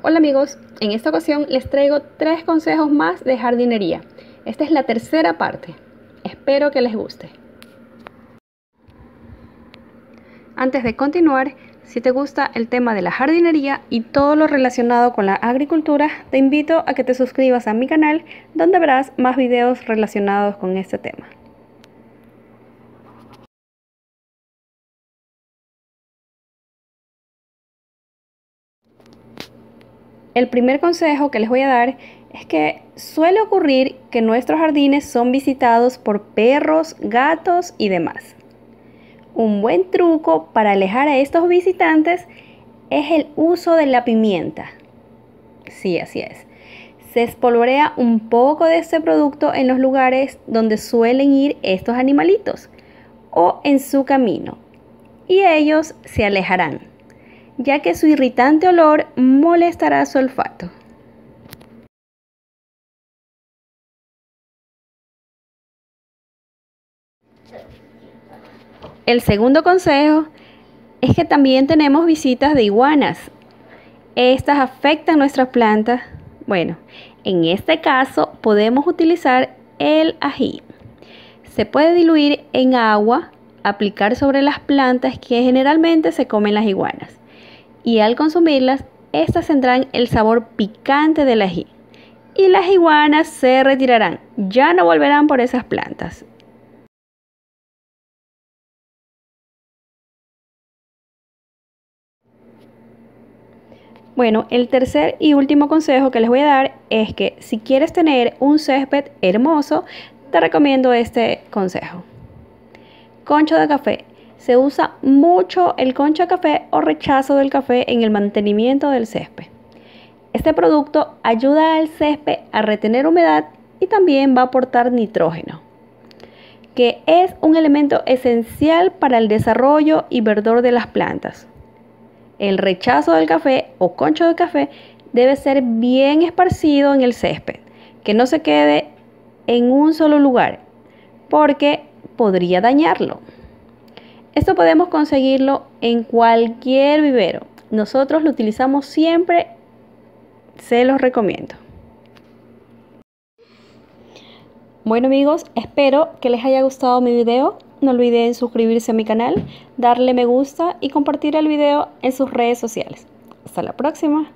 Hola amigos, en esta ocasión les traigo tres consejos más de jardinería. Esta es la tercera parte. Espero que les guste. Antes de continuar, si te gusta el tema de la jardinería y todo lo relacionado con la agricultura, te invito a que te suscribas a mi canal donde verás más videos relacionados con este tema. El primer consejo que les voy a dar es que suele ocurrir que nuestros jardines son visitados por perros, gatos y demás. Un buen truco para alejar a estos visitantes es el uso de la pimienta. Sí, así es. Se espolvorea un poco de este producto en los lugares donde suelen ir estos animalitos o en su camino y ellos se alejarán ya que su irritante olor molestará su olfato. El segundo consejo es que también tenemos visitas de iguanas. Estas afectan nuestras plantas. Bueno, en este caso podemos utilizar el ají. Se puede diluir en agua, aplicar sobre las plantas que generalmente se comen las iguanas y al consumirlas, estas tendrán el sabor picante del ají y las iguanas se retirarán, ya no volverán por esas plantas. Bueno, el tercer y último consejo que les voy a dar es que si quieres tener un césped hermoso, te recomiendo este consejo. Concho de café se usa mucho el concha café o rechazo del café en el mantenimiento del césped. Este producto ayuda al césped a retener humedad y también va a aportar nitrógeno, que es un elemento esencial para el desarrollo y verdor de las plantas. El rechazo del café o concho de café debe ser bien esparcido en el césped, que no se quede en un solo lugar, porque podría dañarlo. Esto podemos conseguirlo en cualquier vivero. Nosotros lo utilizamos siempre, se los recomiendo. Bueno amigos, espero que les haya gustado mi video. No olviden suscribirse a mi canal, darle me gusta y compartir el video en sus redes sociales. Hasta la próxima.